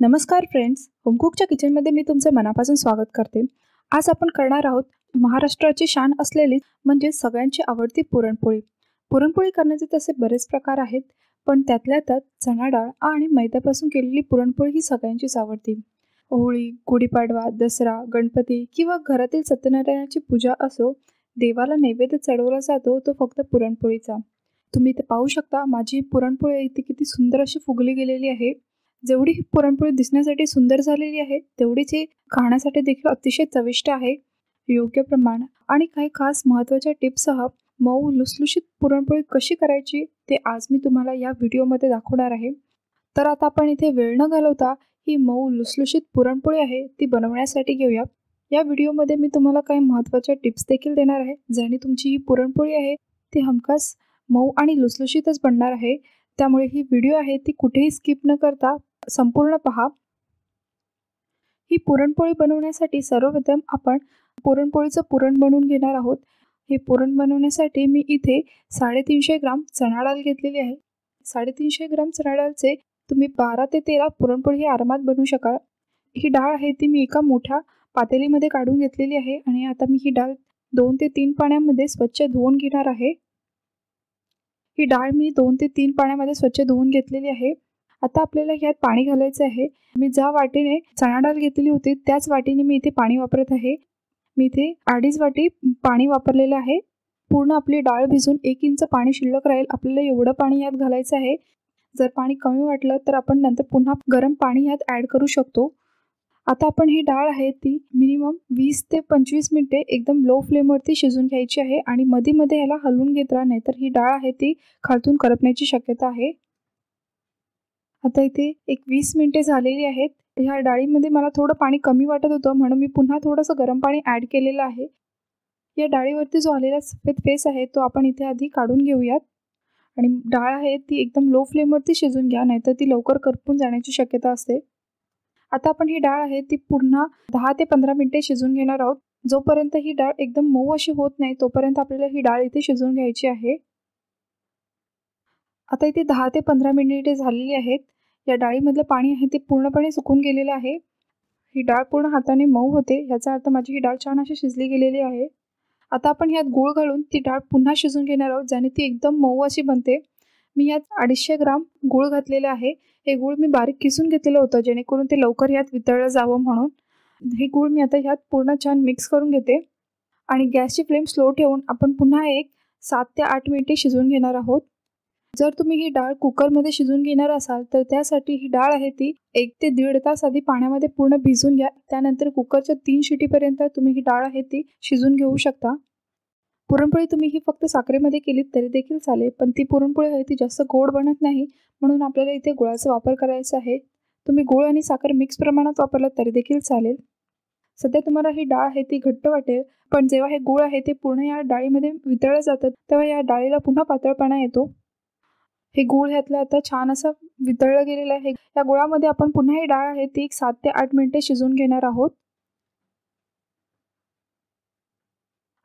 नमस्कार फ्रेंड्स होमकुकच्या किचनमध्ये मी तुमचं मनापासून स्वागत करते. आज आपण करणार आहोत महाराष्ट्राची शान असलेली म्हणजे सगळ्यांची आवडती पुरणपोळी. पुरणपोळी करण्याचे तसे बरेच प्रकार आहेत पण त्यातल्या त्यात चणा डाळ आणि मैद्यापासून केलेली पुरणपोळी ही सगळ्यांचीच आवडती. होळी गुढीपाडवा दसरा गणपती किंवा घरातील सत्यनारायणाची पूजा असो देवाला नैवेद्य चढवला जातो तो फक्त पुरणपोळीचा. तुम्ही इथे पाहू शकता माझी पुरणपोळी इथे किती सुंदर अशी फुगली गेलेली आहे. जेवढी ही पुरणपोळी दिसण्यासाठी सुंदर झालेली आहे तेवढीच ही खाण्यासाठी देखील अतिशय चविष्ट आहे. योग्य प्रमाण आणि काही खास महत्त्वाच्या टिप्ससह मऊ लुसलुशीत पुरणपोळी कशी करायची ते आज मी तुम्हाला या व्हिडिओमध्ये दाखवणार आहे. तर आता आपण इथे वेळ न घालवता ही मऊ लुसलुशीत पुरणपोळी आहे ती बनवण्यासाठी घेऊया. या व्हिडिओमध्ये मी तुम्हाला काही महत्त्वाच्या टिप्स देखील देणार आहे ज्याने तुमची ही पुरणपोळी आहे ती हमखास मऊ आणि लुसलुशीतच बनणार आहे. त्यामुळे ही व्हिडिओ आहे ती कुठेही स्किप न करता संपूर्ण पहा. ही पुरणपोळी बनवण्यासाठी सर्वप्रथम आपण पुरणपोळीचं पुरण बनवून घेणार आहोत. हे पुरण बनवण्यासाठी मी इथे साडेतीनशे ग्राम चणा डाळ घेतलेली आहे. साडेतीनशे ग्राम चणा डाळचे तुम्ही बारा ते तेरा पुरणपोळी ही आरामात बनवू शकाल. ही डाळ आहे ती मी एका मोठ्या पातेलीमध्ये काढून घेतलेली आहे आणि आता मी ही डाळ दोन ते तीन पाण्यामध्ये स्वच्छ धुवून घेणार आहे. ही डाळ मी दोन ते तीन पाण्यामध्ये स्वच्छ धुवून घेतलेली आहे. आता आपल्याला ह्यात पाणी घालायचं आहे. मी ज्या वाटीने चणा डाळ घेतलेली होती त्याच वाटीने मी इथे पाणी वापरत आहे. मी इथे अडीच वाटी पाणी वापरलेलं आहे. पूर्ण आपली डाळ भिजून एक इंच पाणी शिल्लक राहील. आपल्याला एवढं पाणी यात घालायचं आहे. जर पाणी कमी वाटलं तर आपण नंतर पुन्हा गरम पाणी ह्यात ॲड करू शकतो. आता आपण ही डाळ आहे ती मिनिमम वीस ते पंचवीस मिनिटे एकदम लो फ्लेमवरती शिजून घ्यायची आहे आणि मध्ये मध्ये ह्याला हलवून घेत राहा नाहीतर ही डाळ आहे ती खालतून करपण्याची शक्यता आहे. आता इथे एक वीस मिनिटे झालेली आहेत. ह्या डाळीमध्ये मला थोडं पाणी कमी वाटत होतं म्हणून मी पुन्हा थोडंसं गरम पाणी ॲड केलेलं आहे. या डाळीवरती जो आलेला सफेद फेस आहे तो आपण इथे आधी काढून घेऊयात. आणि डाळ आहे ती एकदम लो फ्लेमवरती शिजून घ्या नाहीतर ती लवकर करपून जाण्याची शक्यता असते. आता आपण ही डाळ आहे ती पुन्हा दहा ते पंधरा मिनिटे शिजून घेणार आहोत. जोपर्यंत ही डाळ एकदम मऊ अशी होत नाही तोपर्यंत आपल्याला ही डाळ इथे शिजवून घ्यायची आहे. आता इथे दहा ते पंधरा मिनिटे झालेली आहेत. या डाळीमधलं पाणी आहे ते पूर्णपणे सुकून गेलेलं आहे. ही डाळ पूर्ण हाताने मऊ होते. याचा अर्थ माझी ही डाळ छान अशी शिजली गेलेली आहे. आता आपण ह्यात गूळ घालून ती डाळ पुन्हा शिजून घेणार आहोत ज्याने ती एकदम मऊ अशी बनते. मी यात अडीचशे ग्राम गूळ घातलेलं आहे. हे गूळ मी बारीक किसून घेतलेलं होतं जेणेकरून ते लवकर यात वितळलं जावं म्हणून. हे गूळ मी आता ह्यात पूर्ण छान मिक्स करून घेते. आणि गॅसची फ्लेम स्लो ठेवून आपण पुन्हा एक सात ते आठ मिनिटे शिजवून घेणार आहोत. जर तुम्ही ही डाळ कुकरमध्ये शिजून घेणार असाल तर त्यासाठी ही डाळ आहे ती एक ते दीड तास आधी पाण्यामध्ये पूर्ण भिजून घ्या. त्यानंतर कुकरच्या तीन शिटीपर्यंत तुम्ही ही डाळ आहे ती शिजून घेऊ शकता. पुरणपोळी तुम्ही ही फक्त साखरेमध्ये केलीत तरी देखील चालेल पण ती पुरणपोळी आहे ती जास्त गोड बनत नाही म्हणून आपल्याला इथे गुळाचा वापर करायचा आहे. तुम्ही गुळ आणि साखर मिक्स प्रमाणात वापरलं तरी देखील चालेल. सध्या तुम्हाला ही डाळ आहे ती घट्ट वाटेल पण जेव्हा हे गुळ आहे ते पूर्ण या डाळीमध्ये वितळलं जातं तेव्हा या डाळीला पुन्हा पातळपणा येतो. हे गुळ ह्यातलं आता छान असं वितळलं गेलेलं आहे. या गुळामध्ये आपण पुन्हा ही डाळ आहे ती एक सात ते आठ मिनिटे शिजवून घेणार आहोत.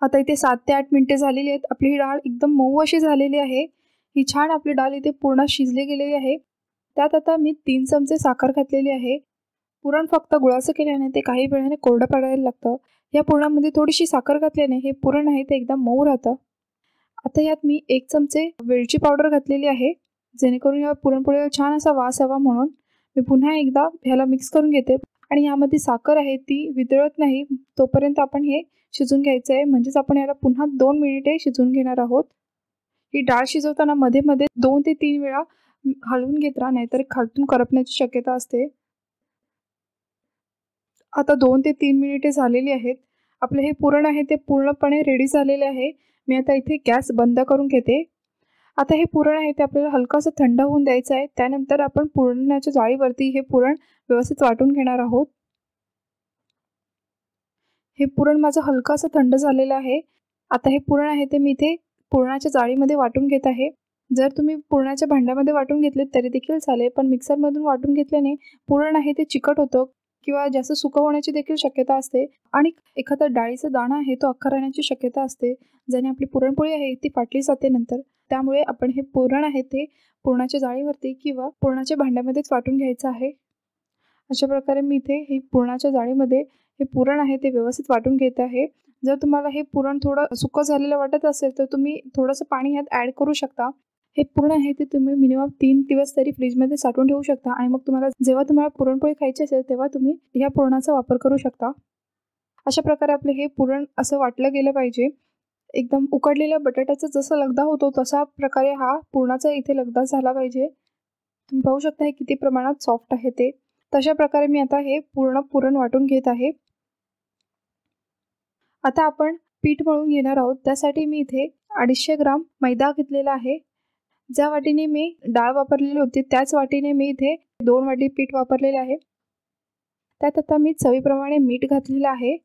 आता इथे सात ते आठ मिनिटे झालेली आहेत. आपली ही डाळ एकदम मऊ अशी झालेली आहे. ही छान आपली डाळ इथे पूर्ण शिजली गेलेली आहे. त्यात आता मी तीन चमचे साखर घातलेली आहे. पुरण फक्त गुळाचं केल्याने ते काही वेळाने कोरडं पडायला लागतं. या पुरणामध्ये थोडीशी साखर घातल्याने हे पुरण आहे ते एकदम मऊ राहतं. आता यात मी एक चमचे वेलची पावडर घातलेली आहे जेणेकरून या पुरणपोळीला छान असा वास हवा म्हणून मी पुन्हा एकदा ह्याला मिक्स करून घेते. आणि यामध्ये साखर आहे ती वितळत नाही तोपर्यंत आपण हे शिजून घ्यायचं आहे. म्हणजेच आपण याला पुन्हा दोन मिनिटे शिजवून घेणार आहोत. ही डाळ शिजवताना मध्ये मध्ये दोन ते तीन वेळा हलवून घेत राहा नाहीतर खालतून करपण्याची शक्यता असते. आता दोन ते तीन मिनिटे झालेली आहेत. आपलं हे पुरण आहे ते पूर्णपणे रेडी झालेले आहे. मी आता इथे गॅस बंद करून घेते. आता हे पुरण आहे ते आपल्याला हलकंसं थंड होऊन द्यायचं आहे. त्यानंतर आपण पुरणाच्या जाळीवरती हे पुरण व्यवस्थित वाटून घेणार आहोत. हे पुरण माझं हलकंसं थंड झालेलं आहे. आता हे पुरण आहे ते मी इथे पुरणाच्या जाळीमध्ये वाटून घेत आहे. जर तुम्ही पुरणाच्या भांड्यामध्ये वाटून घेतले तरी देखील चालेल पण मिक्सरमधून वाटून घेतल्याने पुरण आहे ते चिकट होतं. किंवा जास्त सुकं होण्याची देखील शक्यता असते. आणि एखादा डाळीचा दाणा आहे तो अख्खा राहण्याची शक्यता असते ज्याने आपली पुरणपोळी आहे ती फाटली जाते नंतर. त्यामुळे आपण हे पुरण आहे ते पुरणाच्या जाळीवरती किंवा पुरणाच्या भांड्यामध्येच वाटून घ्यायचं आहे. अशा प्रकारे मी इथे हे पुरणाच्या जाळीमध्ये हे पुरण आहे ते व्यवस्थित वाटून घेत आहे. जर तुम्हाला हे पुरण थोडं सुकं झालेलं वाटत असेल तर तुम्ही थोडंसं पाणी ह्यात ॲड करू शकता. हे पूर्ण आहे ते तुम्ही मिनिमम तीन दिवस तरी फ्रीजमध्ये साठवून ठेवू शकता. आणि मग तुम्हाला जेव्हा तुम्हाला पुरणपोळी खायची असेल तेव्हा तुम्ही ह्या पुरणाचा वापर करू शकता. अशा प्रकारे आपले हे पुरण असं वाटलं गेलं पाहिजे. एकदम उकडलेल्या बटाट्याचा जसा लगदा होतो तसा प्रकारे हा पुरणाचा इथे लगदा झाला पाहिजे. तुम्ही पाहू शकता हे किती प्रमाणात सॉफ्ट आहे ते. तशा प्रकारे मी आता हे पूर्ण पुरण वाटून घेत आहे. आता आपण पीठ मळून घेणार आहोत. त्यासाठी मी इथे अडीचशे ग्राम मैदा घेतलेला आहे. ज्या वाटीने मी डाळ वापरलेली होती त्याच वाटीने मी इथे दोन वाटी पीठ वापरलेले आहे. त्यात आता मी चवीप्रमाणे मीठ घातलेलं आहे.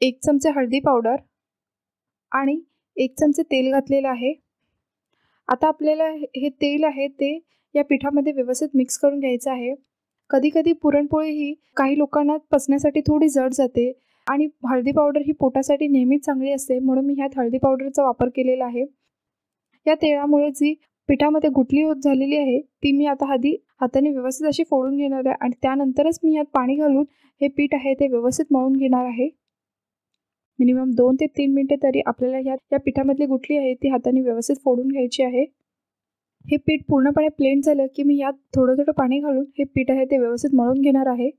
एक चमचे हळदी पावडर आणि एक चमचे तेल घातलेलं आहे. आता आपल्याला हे तेल आहे ते या पिठामध्ये व्यवस्थित मिक्स करून घ्यायचं आहे. कधीकधी पुरणपोळी ही काही लोकांना पचण्यासाठी थोडी जड जाते आणि हळदी पावडर ही पोटासाठी नेहमीच चांगली असते म्हणून मी ह्यात हळदी पावडरचा वापर केलेला आहे. या तेळामुळे जी पिठामध्ये गुटली होत झालेली आहे ती मी आता आधी हाताने व्यवस्थित अशी फोडून घेणार आहे आणि त्यानंतरच मी यात पाणी घालून हे पीठ आहे ते व्यवस्थित मळून घेणार आहे. मिनिमम दोन ते तीन मिनटे तरी आपल्याला ह्या या पिठामधली गुटली आहे ती हाताने व्यवस्थित फोडून घ्यायची आहे. हे पीठ पूर्णपणे प्लेन झालं की मी यात थोडं थोडं पाणी घालून हे पीठ आहे ते व्यवस्थित मळून घेणार आहे.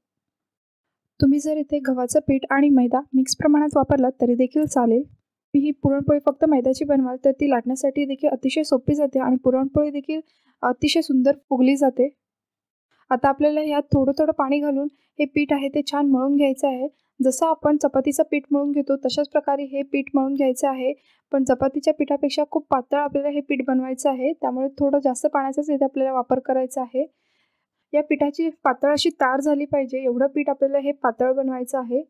तुम्ही जर इथे गव्हाचं पीठ आणि मैदा मिक्स प्रमाणात वापरलात तरी देखील चालेल. ही पुरणपोळी फक्त मैद्याची बनवाल तर ती लाटण्यासाठी देखील अतिशय सोपी जाते आणि पुरणपोळी देखील अतिशय सुंदर फुगली जाते. आता आपल्याला ह्यात थोडं थोडं पाणी घालून हे पीठ आहे ते छान मळून घ्यायचं आहे. जसं आपण चपातीचं पीठ मळून घेतो तशाच प्रकारे हे पीठ मळून घ्यायचं आहे. पण चपातीच्या पिठापेक्षा खूप पातळ आपल्याला हे पीठ बनवायचं आहे. त्यामुळे थोडं जास्त पाण्याचाच इथे आपल्याला वापर करायचा आहे. या पिठाची पातळ अशी तार झाली पाहिजे. एवढं पीठ आपल्याला हे पातळ बनवायचं आहे.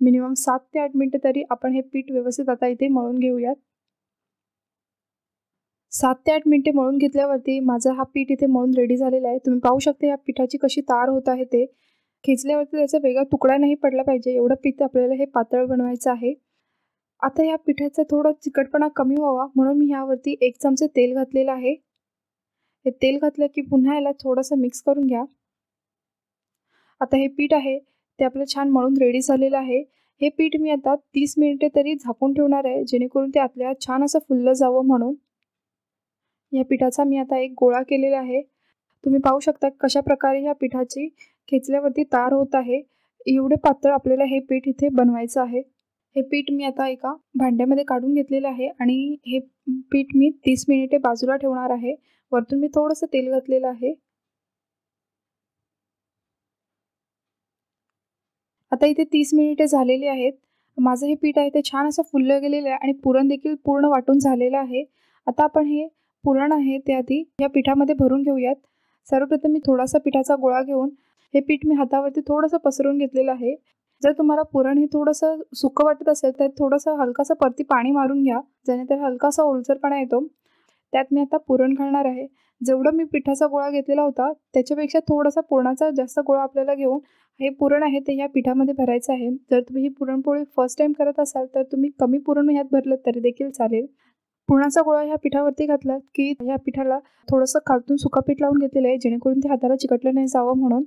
मिनिमम सात ते आठ मिनिटं तरी आपण हे पीठ व्यवस्थित आता इथे मळून घेऊयात. सात ते आठ मिनिटे मळून घेतल्यावरती माझा हा पीठ इथे मळून रेडी झालेला आहे. तुम्ही पाहू शकता या पिठाची कशी तार होत आहे ते. खेचल्यावरती त्याचा वेगळा तुकडा नाही पडला पाहिजे. एवढं पीठ आपल्याला हे पातळ बनवायचं आहे. आता या पिठाचा थोडा चिकटपणा कमी व्हावा. म्हणून मी ह्यावरती एक चमचे तेल घातलेलं आहे. हे तेल घातलं की पुन्हा याला थोडंसं मिक्स करून घ्या. आता हे पीठ आहे. ते आपलं छान मळून रेडी झालेलं आहे. हे पीठ मी आता तीस मिनिटे तरी झाकून ठेवणार आहे जेणेकरून ते आतल्या छान असं फुललं जावं म्हणून. या पिठाचा मी आता एक गोळा केलेला आहे. तुम्ही पाहू शकता कशा प्रकारे ह्या पिठाची खेचल्यावरती तार होत आहे. एवढे पातळ आपल्याला हे पीठ इथे बनवायचं आहे. हे पीठ मी आता एका भांड्यामध्ये काढून घेतलेलं आहे आणि हे पीठ मी तीस मिनिटे बाजूला ठेवणार आहे. वरतून मी थोडंसं तेल घातलेलं आहे. आता इथे तीस मिनिटे झालेली आहेत. माझं हे पीठ आहे ते छान असं फुललं गेलेलं आहे आणि पुरण देखील पूर्ण वाटून झालेलं आहे. आता आपण हे पुरण आहे ते आधी या पिठामध्ये भरून घेऊयात. सर्वप्रथम मी थोडासा पिठाचा गोळा घेऊन हे पीठ मी हातावरती थोडंसं पसरून घेतलेलं आहे. जर तुम्हाला पुरण हे थोडंसं सुकं वाटत असेल तर थोडंसं हलकासं परती पाणी मारून घ्या जेणेकरून हलकासा ओलसरपणा येतो. त्यात मी आता पुरण घालणार आहे. जेवढं मी पिठाचा गोळा घेतलेला होता त्याच्यापेक्षा थोडासा पुरणाचा जास्त गोळा आपल्याला घेऊन हे पुरण आहे ते ह्या पिठामध्ये भरायचं आहे. जर तुम्ही ही पुरणपोळी फर्स्ट टाइम करत असाल तर तुम्ही कमी पुरण ह्यात भरलं तरी देखील चालेल. पुरणाचा गोळा ह्या पिठावरती घातला की ह्या पिठाला थोडंसं खालतून सुका पीठ लावून घेतलेलं आहे जेणेकरून ते हाताला चिकटलं नाही जावं म्हणून.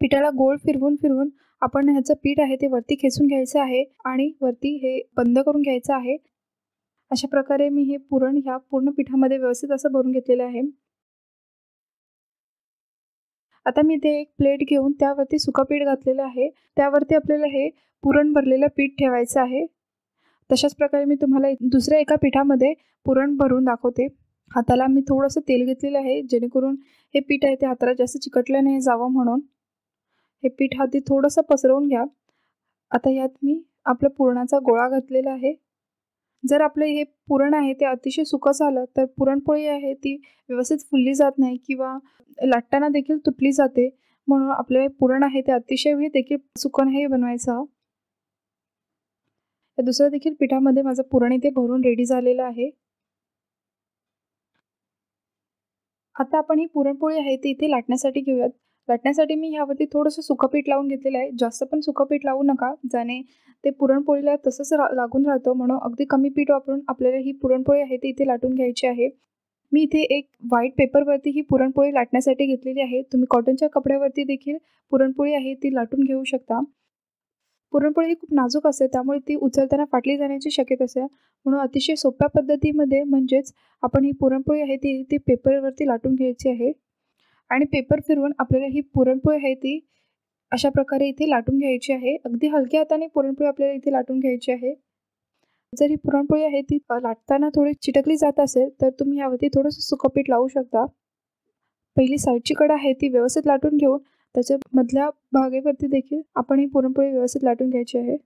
पिठाला गोल फिरवून फिरवून आपण ह्याचं पीठ आहे ते वरती खेचून घ्यायचं आहे आणि वरती हे बंद करून घ्यायचं आहे. अशा प्रकारे मी हे पुरण ह्या पूर्ण पिठामध्ये व्यवस्थित असं भरून घेतलेलं आहे. आता मी ते एक प्लेट घेऊन त्यावरती सुका पीठ घातलेलं आहे. त्यावरती आपल्याला हे पुरण भरलेलं पीठ ठेवायचं आहे. तशाच प्रकारे मी तुम्हाला दुसऱ्या एका पिठामध्ये पुरण भरून दाखवते. हाताला मी थोडंसं तेल घेतलेलं आहे जेणेकरून हे पीठ आहे ते हाताला जास्त चिकटलं नाही जावं म्हणून. हे पीठ हाती थोडंसं पसरवून घ्या. आता यात मी आपल्या पुरणाचा गोळा घातलेला आहे. जर आपलं हे पुरण आहे ते अतिशय सुकं झालं तर पुरणपोळी आहे ती व्यवस्थित फुलली जात नाही किंवा लाटताना देखील तुटली जाते. म्हणून आपलं पुरण आहे ते अतिशय वेळ देखील सुकं हे बनवायचं. दुसरं देखील पिठामध्ये माझं पुरण इथे भरून रेडी झालेलं आहे. आता आपण ही पुरणपोळी आहे ती इथे लाटण्यासाठी घेऊयात. लाटण्यासाठी मी ह्यावरती थोडंसं सुखपीठ लावून घेतलेलं आहे. जास्त पण सुखपीठ लावू नका ज्याने ते पुरणपोळीला तसंच रा लागून राहतं. म्हणून अगदी कमी पीठ वापरून आपल्याला ही पुरणपोळी आहे ती इथे लाटून घ्यायची आहे. मी इथे एक व्हाईट पेपरवरती ही पुरणपोळी लाटण्यासाठी घेतलेली आहे. तुम्ही कॉटनच्या कपड्यावरती देखील पुरणपोळी आहे ती लाटून घेऊ शकता. पुरणपोळी ही खूप नाजूक असते त्यामुळे ती उचलताना फाटली जाण्याची शक्यता असते. म्हणून अतिशय सोप्या पद्धतीमध्ये म्हणजेच आपण ही पुरणपोळी आहे ती ती पेपरवरती लाटून घ्यायची आहे. आणि पेपर फिरवून आपल्याला ही पुरणपोळी आहे ती अशा प्रकारे इथे लाटून घ्यायची आहे. अगदी हलक्या हाताने पुरणपोळी आपल्याला इथे लाटून घ्यायची आहे. जर ही पुरणपोळी आहे ती लाटताना थोडी चिटकली जात असेल तर तुम्ही यावरती थोडंसं सुकपीठ लावू शकता. पहिली साईडची कडा आहे ती व्यवस्थित लाटून घेऊन त्याच्या मधल्या भागेवरती देखील आपण ही पुरणपोळी व्यवस्थित लाटून घ्यायची आहे.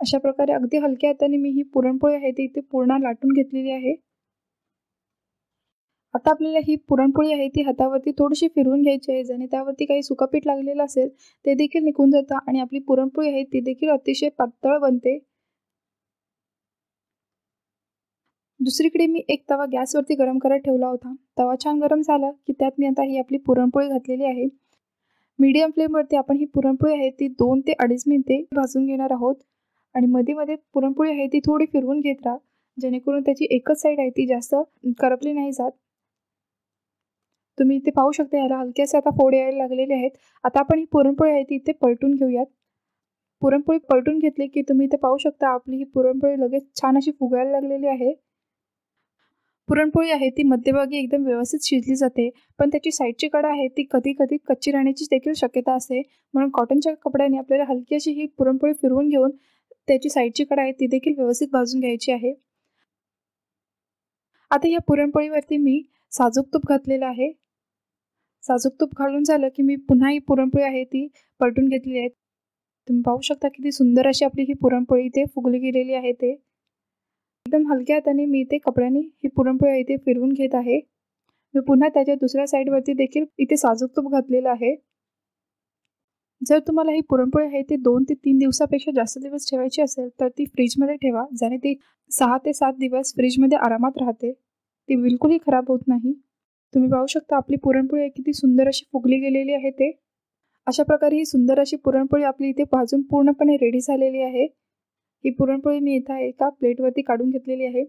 अशा प्रकारे अगदी हलक्या हाताने मी ही पुरणपोळी आहे ती इथे पूर्ण लाटून घेतलेली आहे. आता आपल्याला ही पुरणपोळी आहे ती हातावरती थोडीशी फिरवून घ्यायची आहे. ज्याने त्यावरती काही सुकापीठ लागलेलं असेल ते देखील निघून जातं आणि आपली पुरणपोळी आहे ती देखील अतिशय पातळ बनते. दुसरीकडे मी एक तवा गॅसवरती गरम करत ठेवला होता. तवा छान गरम झाला की त्यात मी आता ही आपली पुरणपोळी घातलेली आहे. मीडियम फ्लेमवरती आपण ही पुरणपोळी आहे ती दोन ते अडीच मिनिटे भाजून घेणार आहोत. आणि मध्ये मध्ये पुरणपोळी आहे ती थोडी फिरवून घेत राहा. जेणेकरून त्याची एकच साईड आहे ती जास्त करपली नाही जात. तुम्ही इथे पाहू शकता याला हलकेसे आता फोड यायला लागलेले आहेत. आता आपण ही पुरणपोळी आहे ती इथे पलटून घेऊयात. पुरणपोळी पलटून घेतली की तुम्ही इथे पाहू शकता आपली ही पुरणपोळी लगेच छान अशी फुगायला लागलेली आहे. पुरणपोळी आहे ती मध्यभागी एकदम व्यवस्थित शिजली जाते पण त्याची साईडची कडा आहे ती कधी कधी कच्ची राहण्याची देखील शक्यता असते. म्हणून कॉटनच्या कपड्याने आपल्याला हलकी अशी ही पुरणपोळी फिरवून घेऊन त्याची साईडची कडा आहे ती देखील व्यवस्थित भाजून घ्यायची आहे. आता या पुरणपोळीवरती मी साजूक तूप घातलेलं आहे. साजूक तूप घालून झालं की मी पुन्हा ही पुरणपोळी आहे ती पलटून घेतली आहे. तुम्ही पाहू शकता किती सुंदर अशी आपली ही पुरणपोळी इथे फुगली गेलेली आहे ते. एकदम हलक्या हाताने मी इथे कपड्याने ही पुरणपोळी इथे फिरवून घेत आहे. मी पुन्हा त्याच्या दुसऱ्या साईडवरती देखील इथे साजूक तूप घातलेलं आहे. जर तुम्हाला ही पुरणपोळी आहे ती दोन ते तीन दिवसापेक्षा जास्त दिवस ठेवायची असेल तर ती फ्रीजमध्ये ठेवा ज्याने ती सहा ते सात दिवस फ्रीजमध्ये आरामात राहते. ती बिलकुलही खराब होत नाही. तुम्ही पाहू शकता आपली पुरणपोळी किती सुंदर अशी फुगली गेलेली आहे ते. अशा प्रकारे ही सुंदर अशी पुरणपोळी आपली इथे भाजून पूर्णपणे रेडी झालेली आहे. ही पुरणपोळी मी इथं एका प्लेटवरती काढून घेतलेली आहे.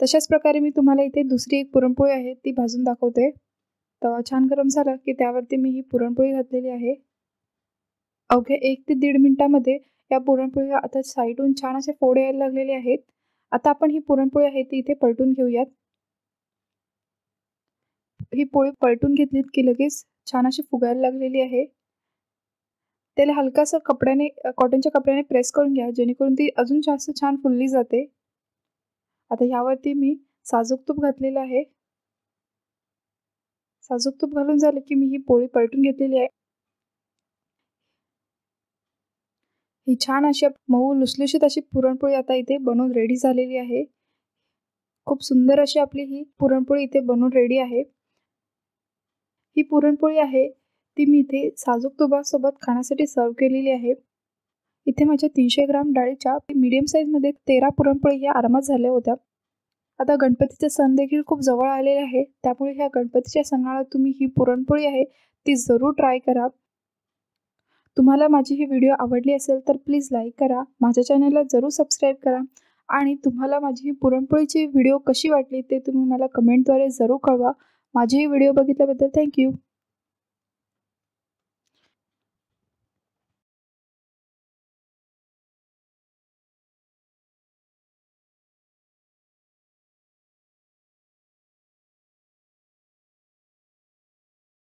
तशाच प्रकारे मी तुम्हाला इथे दुसरी एक पुरणपोळी आहे ती भाजून दाखवते. तवा छान गरम झाला की त्यावरती मी ही पुरणपोळी घातलेली आहे. अवघ्या एक ते दीड मिनटामध्ये या पुरणपोळीला आता साईडहून छान असे फोड यायला लागलेले आहेत. आता आपण ही पुरणपोळी आहे ती इथे पलटून घेऊयात. ही पोळी पलटून घेतलीत की लगेच छान अशी फुगायला लागलेली आहे. त्याला हलकासा कपड्याने कॉटनच्या कपड्याने प्रेस करून घ्या जेणेकरून ती अजून जास्त छान फुलली जाते. आता ह्यावरती मी साजूक तूप घातलेलं आहे. साजूक तूप घालून झालं की मी ही पोळी पलटून घेतलेली आहे. ही छान अशी मऊ लुसलुशीत अशी पुरणपोळी आता इथे बनवून रेडी झालेली आहे. खूप सुंदर अशी आपली ही पुरणपोळी इथे बनवून रेडी आहे. ही पुरणपोळी आहे. ती मी इथे साजूक तुपासोबत खाण्यासाठी सर्व केलेली आहे. इथे माझ्या तीनशे ग्राम डाळीच्या मीडियम साईजमध्ये तेरा पुरणपोळी ह्या आरामात झाल्या होत्या. आता गणपतीचे सण देखील खूप जवळ आलेले आहे. त्यामुळे ह्या गणपतीच्या सणाला तुम्ही ही पुरणपोळी आहे ती जरूर ट्राय करा. तुम्हाला माझी ही व्हिडिओ आवडली असेल तर प्लीज लाईक करा. माझ्या चॅनलला जरूर सबस्क्राईब करा. आणि तुम्हाला माझी ही पुरणपोळीची व्हिडिओ कशी वाटली ते तुम्ही मला कमेंटद्वारे जरूर कळवा. माझी व्हिडिओ बघितल्याबद्दल थँक्यू.